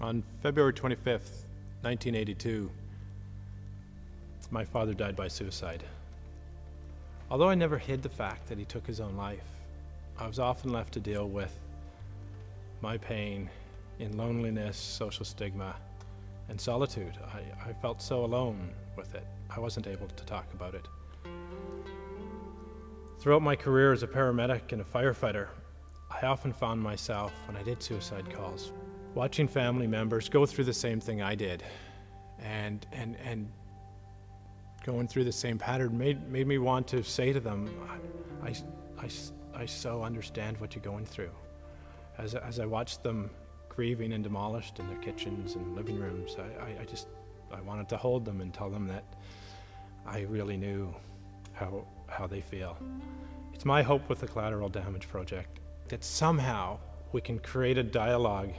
On February 25th, 1982, my father died by suicide. Although I never hid the fact that he took his own life, I was often left to deal with my pain in loneliness, social stigma, and solitude. I, I felt so alone with it. I wasn't able to talk about it. Throughout my career as a paramedic and a firefighter, I often found myself, when I did suicide calls, watching family members go through the same thing I did. And, and, and going through the same pattern made, made me want to say to them, I, I, I, so understand what you're going through. As, as I watched them grieving and demolished in their kitchens and living rooms, I, I, I just I wanted to hold them and tell them that I really knew how, how they feel. It's my hope with the Collateral Damage Project that somehow we can create a dialogue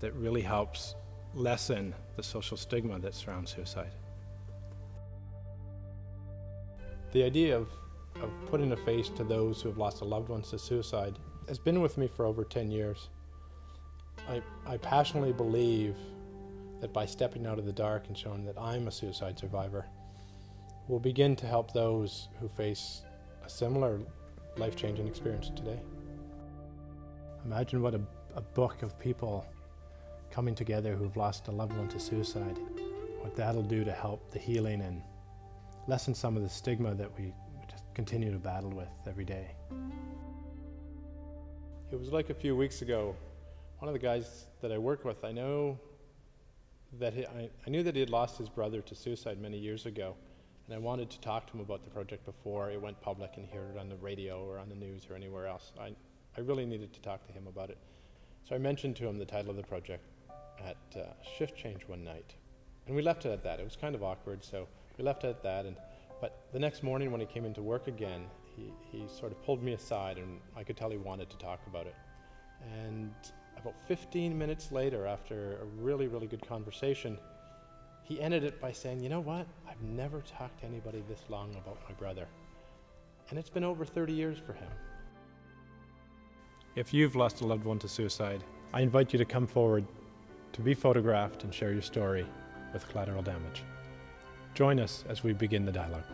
that really helps lessen the social stigma that surrounds suicide. The idea of, of putting a face to those who have lost a loved one to suicide has been with me for over 10 years. I, I passionately believe that by stepping out of the dark and showing that I'm a suicide survivor, we'll begin to help those who face a similar life changing experience today. Imagine what a, a, book of people coming together who've lost a loved one to suicide, what that'll do to help the healing and lessen some of the stigma that we just continue to battle with every day. It was like a few weeks ago, one of the guys that I work with, I know that he, I, I knew that he had lost his brother to suicide many years ago, and I wanted to talk to him about the project before it went public and hear it on the radio or on the news or anywhere else. I, I really needed to talk to him about it. So I mentioned to him the title of the project at uh, shift change one night. And we left it at that. It was kind of awkward, so we left it at that. And, but the next morning when he came into work again, he, he sort of pulled me aside and I could tell he wanted to talk about it. And about 15 minutes later, after a really, really good conversation, he ended it by saying, You know what? I've never talked to anybody this long about my brother. And it's been over 30 years for him. If you've lost a loved one to suicide, I invite you to come forward to be photographed and share your story with collateral damage. Join us as we begin the dialogue.